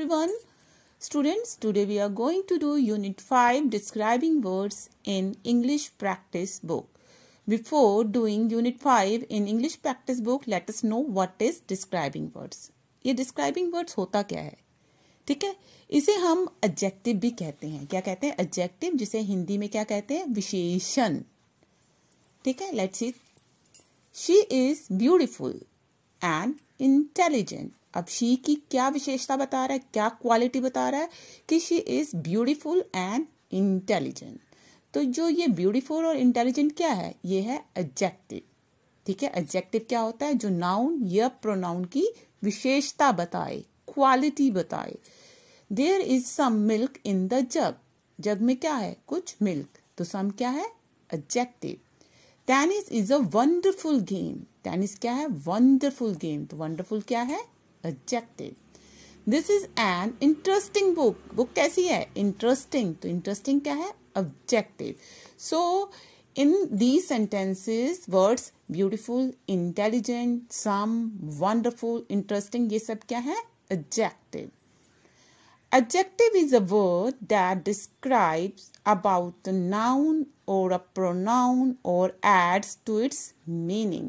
everyone. Students, today we are going to do Unit 5 Describing Words in English Practice Book. Before doing Unit 5 in English Practice Book, let us know what is Describing Words. ये Describing Words होता क्या है ठीक है इसे हम adjective भी कहते हैं क्या कहते हैं एडजेक्टिव जिसे हिंदी में क्या कहते हैं विशेषण ठीक है let's see she is beautiful and intelligent अब शी की क्या विशेषता बता रहा है, क्या क्वालिटी बता रहा है कि she is beautiful and intelligent तो जो ये ब्यूटीफुल और इंटेलिजेंट क्या है? ये है एडजेक्टिव ठीक है? एडजेक्टिव क्या होता है? जो नाउन या प्रोनाउन की विशेषता बताए क्वालिटी बताए. There is some milk in the jug jug में क्या है? कुछ मिल्क तो सम क्या है? Adjective tennis is a wonderful game tennis क्या है? वंडरफुल गेम तो वंडरफुल क्या है? Adjective. This is an interesting book book कैसी है? इंटरेस्टिंग तो इंटरेस्टिंग क्या है? Objective so in the sentences words beautiful intelligent some wonderful interesting ये सब क्या है? Adjective is a word that describes about a noun or a pronoun or adds to its meaning.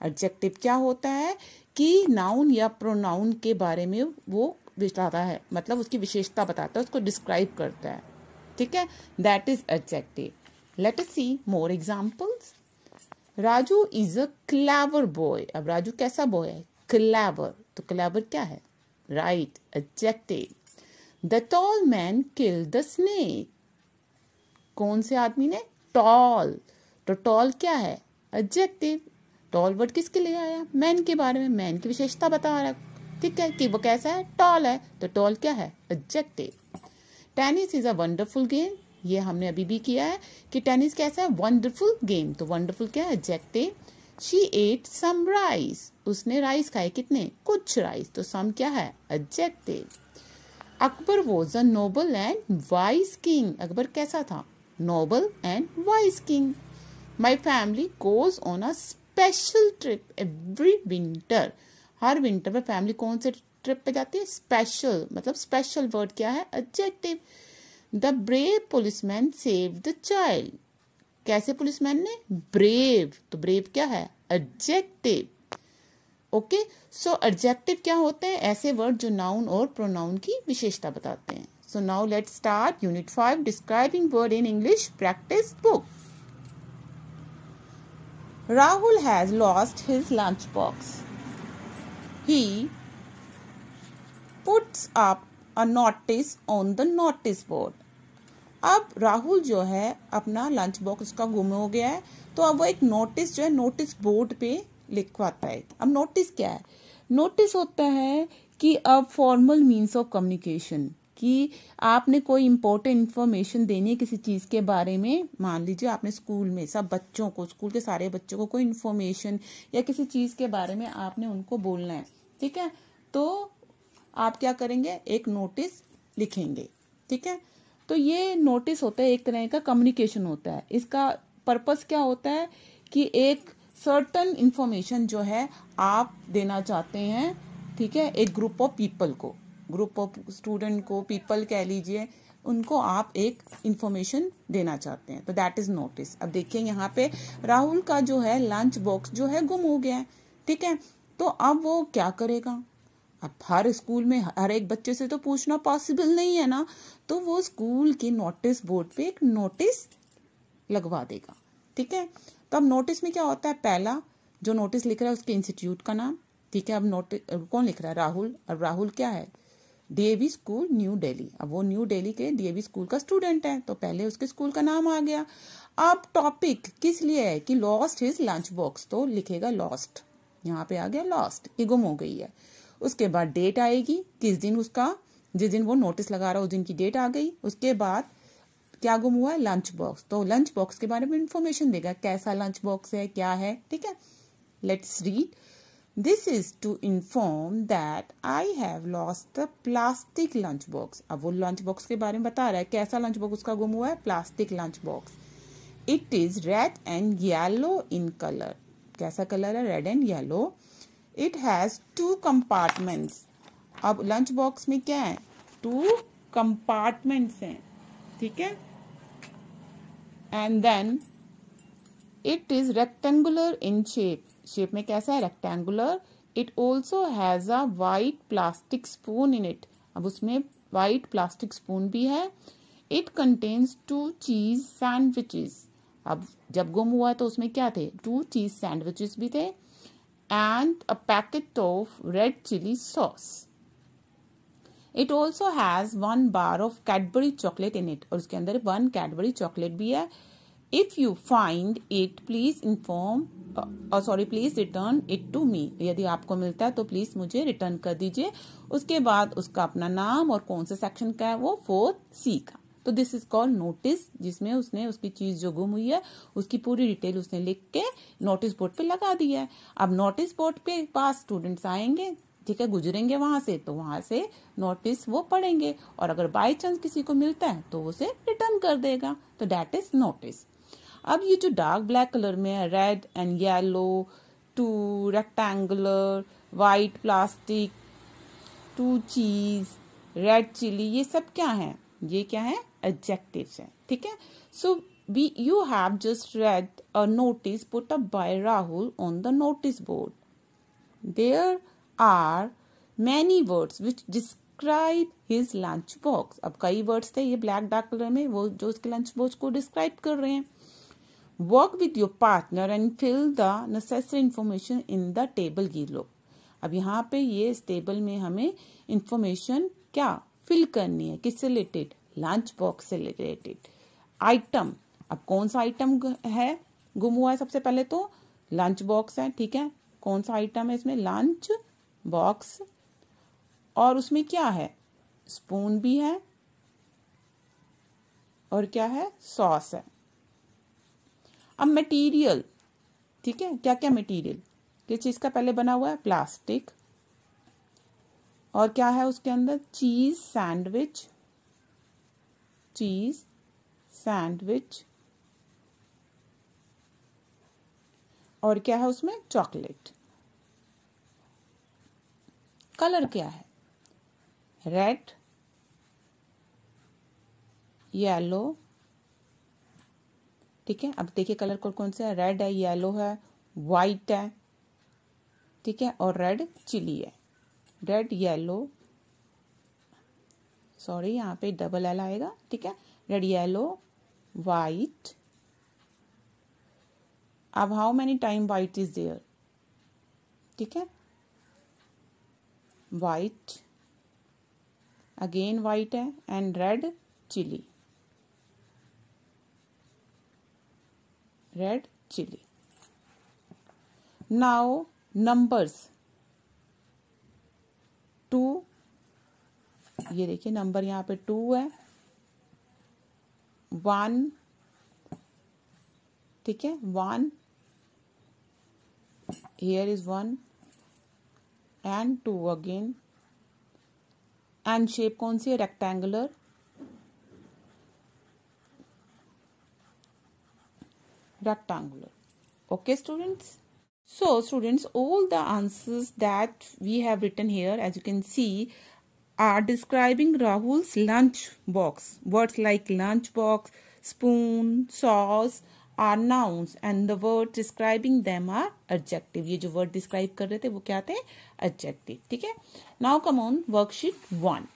Adjective क्या होता है? कि नाउन या प्रोनाउन के बारे में वो बताता है मतलब उसकी विशेषता बताता है, उसको डिस्क्राइब करता है। ठीक है? That is adjective let us see more examples Raju is a clever boy अब राजू कैसा बॉय है? क्लेवर तो क्लेवर क्या है? Right adjective the tall man kill the snake कौन से आदमी ने? टॉल तो टॉल क्या है? एडजेक्टिव टॉल वर्ड किसके लिए आया? मैन के बारे में, मैन की विशेषता बता रहा है। ठीक है, कि वो कैसा है? टॉल है तो टॉल क्या है? Adjective tennis is a wonderful game ये हमने अभी भी किया है कि टेनिस कैसा है? वंडरफुल गेम तो वंडरफुल क्या है? Adjective she ate some rice उसने राइस खाए कितने? कुछ राइस तो सम क्या है? Adjective Akbar was a noble and wise king Akbar कैसा था? Noble and wise king my family goes on a special trip every winter her winter में फैमिली कौन से ट्रिप पे जाती है? स्पेशल मतलब स्पेशल वर्ड क्या है? Adjective the brave policeman save the child कैसे पुलिसमैन ने? ब्रेव तो ब्रेव क्या है? एडजेक्टिव ओके सो एडजेक्टिव क्या होते हैं? ऐसे वर्ड जो नाउन और प्रोनाउन की विशेषता बताते हैं. So now let start unit five describing word in English practice book Rahul has lost his lunchbox. He puts up a notice on the notice board. अब राहुल जो है, अपना लंच बॉक्स उसका गुम हो गया है तो अब वो एक नोटिस जो है नोटिस बोर्ड पे लिखवाता है अब नोटिस क्या है नोटिस होता है कि अब फॉर्मल मीन्स ऑफ़ कम्युनिकेशन कि आपने कोई इम्पोर्टेंट इन्फॉर्मेशन देनी है किसी चीज़ के बारे में, मान लीजिए आपने स्कूल में सब बच्चों को स्कूल के सारे बच्चों को कोई इन्फॉर्मेशन या किसी चीज़ के बारे में आपने उनको बोलना है, ठीक है? तो आप क्या करेंगे? एक नोटिस लिखेंगे, ठीक है? तो ये नोटिस होता है, एक तरह का कम्युनिकेशन होता है। इसका पर्पस क्या होता है? कि एक सर्टन इन्फॉर्मेशन जो है आप देना चाहते हैं, ठीक है? एक ग्रुप ऑफ़ पीपल को। ग्रुप ऑफ़ स्टूडेंट को पीपल कह लीजिए, उनको आप एक इंफॉर्मेशन देना चाहते हैं। तो दैट इज़ नोटिस अब देखिए यहाँ पे, राहुल का जो है लंच बॉक्स जो है, गुम हो गया है। ठीक है? तो अब वो क्या करेगा? अब हर स्कूल में, हर एक बच्चे से तो पूछना पॉसिबल नहीं है ना। तो वो स्कूल के नोटिस बोर्ड पे एक नोटिस लगवा देगा। ठीक है? तो अब नोटिस में क्या होता है? पहला, जो नोटिस लिख रहा है उसके इंस्टीट्यूट का नाम। ठीक है? अब नोटिस कौन लिख रहा है? राहुल। अब राहुल क्या है? डीएवी स्कूल न्यू दिल्ली अब वो न्यू दिल्ली के डीएवी स्कूल का स्टूडेंट है तो पहले उसके स्कूल का नाम आ गया। अब टॉपिक किस लिए है कि लॉस्ट हिज लंच बॉक्स तो लिखेगा लॉस्ट यहाँ पे आ गया लॉस्ट ये गुम हो गई है। उसके बाद डेट आएगी, किस दिन उसका, जिस दिन वो नोटिस लगा रहा, उस दिन की डेट आ गई। उसके बाद क्या गुम हुआ है? लंच बॉक्स तो लंच बॉक्स के बारे में इंफॉर्मेशन देगा, कैसा लंच बॉक्स है, क्या है, ठीक है? Let's read This is to inform that I have lost the plastic lunch box. अब वो लंच बॉक्स के बारे में बता रहा है, कैसा लंच बॉक्स उसका गुम हुआ है? Plastic lunch box it is red and yellow in colour कैसा कलर है? Red and yellow it has two compartments अब लंच बॉक्स में क्या है? टू कंपार्टमेंट्स हैं. ठीक है? And then it is rectangular in shape shape में कैसा है? Rectangular it also has a white plastic spoon in it अब उसमें वाइट प्लास्टिक स्पून भी है. It contains two cheese sandwiches अब जब गुम हुआ तो उसमें क्या थे? टू चीज़ सैंडविचेस भी थे. And a packet of red chilli sauce it also has one bar of Cadbury chocolate in it और उसके अंदर वन कैडबरी चॉकलेट भी है. If you find it please inform sorry please return it to me यदि आपको मिलता है तो प्लीज़ मुझे रिटर्न कर दीजिए। उसके बाद उसका अपना नाम और कौन से सेक्शन का है, वो फोर्थ सी का। तो दिस इज़ कॉल्ड नोटिस जिसमें उसने उसकी चीज़ जो गुम हुई है, उसकी पूरी डिटेल उसने लिख के नोटिस बोर्ड पे लगा दिया है। अब नोटिस बोर्ड पे पास स्टूडेंट्स आएँगे, ठीक है, गुजरेंगे वहाँ से तो वहाँ से नोटिस वो पढ़ेंगे। और अगर बाई चांस किसी को मिलता है तो उसे रिटर्न कर देगा। तो डेट इज़ नोटिस अब ये जो डार्क ब्लैक कलर में है red and yellow two rectangular white plastic two cheese red chilli ये सब क्या है? ये क्या है? एडजेक्टिव है, ठीक है? So we you have just read a notice put up by Rahul on the notice board there are many words which describe his lunch box अब कई वर्ड्स थे ये ब्लैक डार्क कलर में, वो जो उसके लंच बॉक्स को describe कर रहे हैं। With your partner and fill the necessary information in the table give अब यहाँ पे ये इस टेबल में हमें इंफॉर्मेशन क्या फिल करनी है, किससे रिलेटेड लंच बॉक्स से रिलेटेड आइटम अब कौन सा आइटम है? गुम हुआ है सबसे पहले तो? लंच बॉक्स है, ठीक है? कौन सा आइटम है इसमें? लंच बॉक्स और उसमें क्या है? स्पून भी है। और क्या है? सॉस है। अब मटेरियल ठीक है? क्या क्या मटेरियल किस चीज़ का पहले बना हुआ है प्लास्टिक और क्या है उसके अंदर? चीज़ सैंडविच चीज़ सैंडविच और क्या है उसमें? चॉकलेट कलर क्या है? रेड येलो ठीक है? अब देखिए कलर कौन कौन सा है। रेड है येलो है वाइट है, ठीक है? और रेड चिली है। रेड येलो सॉरी यहाँ पे डबल एल आएगा, ठीक है? रेड येलो वाइट अब how many time white is there ठीक है? वाइट अगेन वाइट है and red chilli red chili. Now numbers two ये देखिए नंबर यहाँ पे टू है वन ठीक है one here is one and two again and shape कौन सी है rectangular rectangular okay students so students all the answers that we have written here as you can see are describing Rahul's lunch box words like lunch box spoon sauce are nouns and the words describing them are adjective ये जो word describe कर रहे थे वो क्या थे adjective ठीक है now come on worksheet one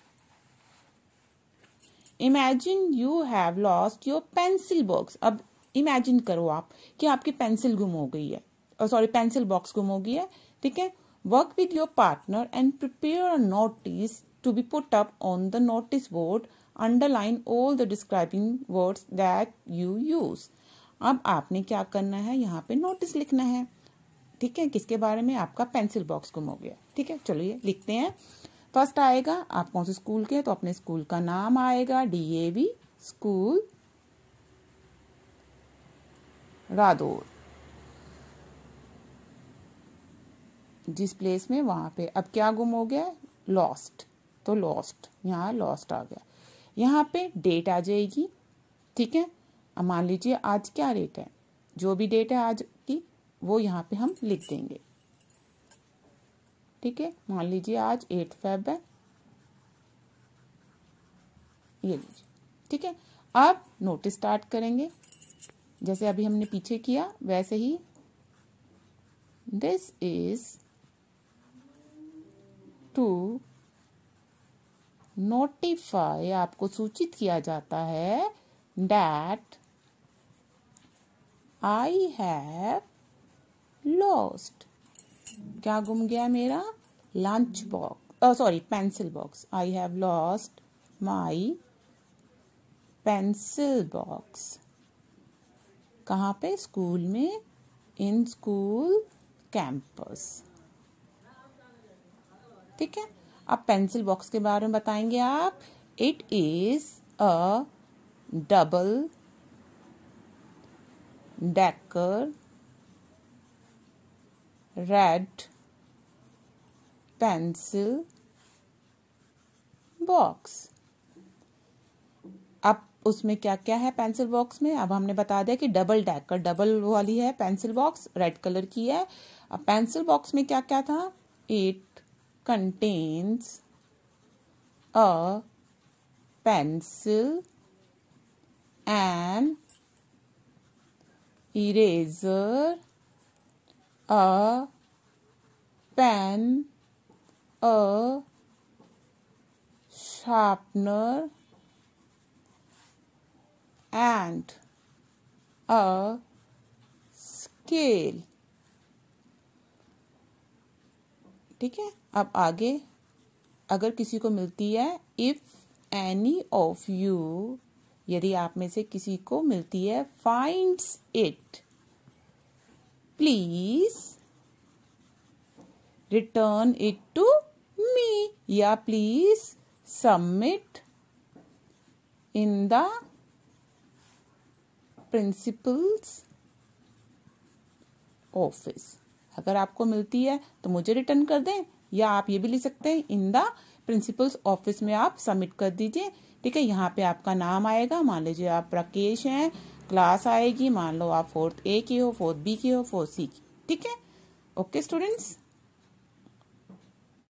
imagine you have lost your pencil box अब इमेजिन करो आप कि आपकी पेंसिल गुम हो गई है। सॉरी पेंसिल बॉक्स गुम हो गई है, ठीक है? Work with your partner and prepare notice to be put up on the notice board underline all the describing words that you use अब आपने क्या करना है? यहाँ पे नोटिस लिखना है। ठीक है? किसके बारे में? आपका पेंसिल बॉक्स गुम हो गया। ठीक है? चलिए, लिखते हैं। फ़र्स्ट आएगा, आप कौन से स्कूल के तो अपने स्कूल का नाम आएगा डीएवी स्कूल रादौर। जिस प्लेस में, वहाँ पे। अब क्या गुम हो गया? लॉस्ट तो लॉस्ट यहाँ लॉस्ट आ गया। यहाँ पे डेट आ जाएगी। ठीक है? अब मान लीजिए आज क्या डेट है? जो भी डेट है आज की, वो यहाँ पे हम लिख देंगे। ठीक है? मान लीजिए आज एट फेब है। ये लीजिए। ठीक है? अब नोटिस स्टार्ट करेंगे। जैसे अभी हमने पीछे किया, वैसे ही दिस इज़ टू नोटिफाई आपको सूचित किया जाता है डैट आई हैव लॉस्ट क्या गुम गया मेरा? Lunch box sorry pencil box I have lost my pencil box कहाँ पे? स्कूल में, इन स्कूल कैंपस। ठीक है? अब पेंसिल बॉक्स के बारे में बताएँगे आप। It is a double decker red pencil box उसमें क्या क्या है पेंसिल बॉक्स में? अब हमने बता दिया कि डबल डेकर डबल वाली है पेंसिल बॉक्स रेड कलर की है। अब पेंसिल बॉक्स में क्या क्या था? It contains a pencil an eraser, a pen, a sharpener and a scale. ठीक है? अब आगे, अगर किसी को मिलती है इफ़ एनी ऑफ़ यू यदि आप में से किसी को मिलती है finds it please return it to me या please submit in the principal's office अगर आपको मिलती है तो मुझे रिटर्न कर दें, या आप ये भी लिख सकते हैं इन द प्रिंसिपल्स ऑफ़िस में आप सबमिट कर दीजिए। ठीक है, यहाँ पे आपका नाम आएगा, मान लीजिए आप राकेश हैं क्लास आएगी, मान लो आप फोर्थ ए की हो फोर्थ बी की हो फोर्थ सी की। ठीक है? Okay students